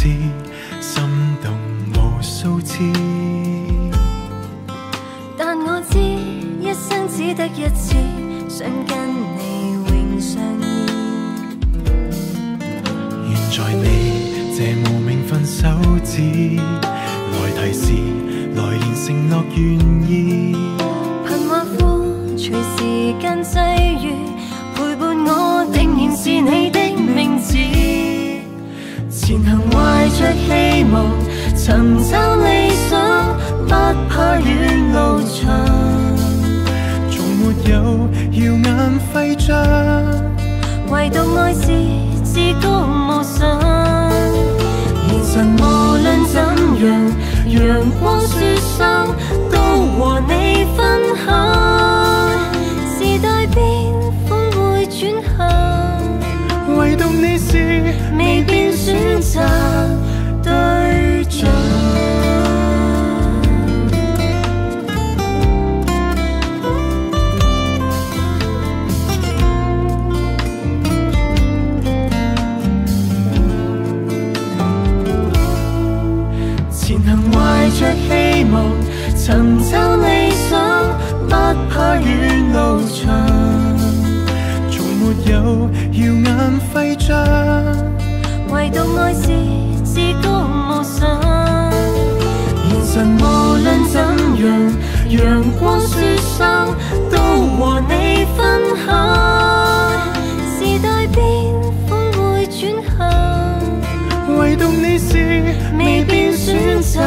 心动无数次。但我知一生只得一次想跟你永相依。愿在你这无名分手指来提示来年承诺愿意。贫或富随时间际遇陪伴我定然是你的名字。前行怀着希望，寻找理想，不怕远路长。从没有耀眼徽章，唯独爱是望，寻找理想，不怕远路长。从没有耀眼徽章，唯独爱是至高无上。现实无论怎样，阳光雪霜都和你分享。时代变，风会转向，唯独你是未变选择